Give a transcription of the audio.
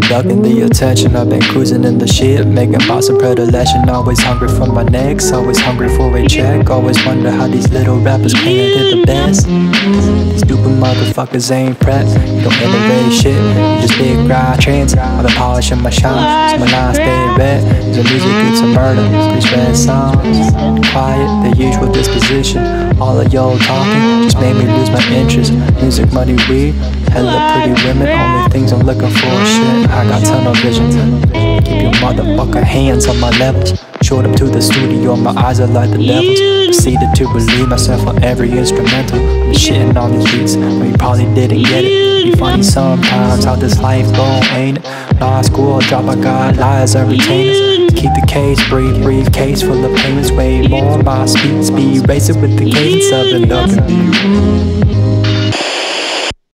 ducking the attention. I've been cruising in the shit, making boss of predilection. Always hungry for my next, always hungry for a check. Always wonder how these little rappers can't hit the best. These stupid motherfuckers ain't prep. Don't innovate shit, just big grind trends. I've been polishing my shine, so my lines stay red. The music gets a murder, these red Psalms. Quiet, the usual disposition. All of y'all talking just made me lose my interest. Music, money, weed, hella pretty women. Only things I'm looking for, shit. I got tunnel vision. Keep your motherfucker hands on my levels. Showed up to the studio, my eyes are like the devil's. Proceeded to believe myself on every instrumental. I'm shitting on these beats, but you probably didn't get it. Be funny sometimes how this life go, ain't it? Law school drop, I got lies and retainers. Keep the case, brief, briefcase full of payments, way more. My speed, speed racing with the cadence of the W.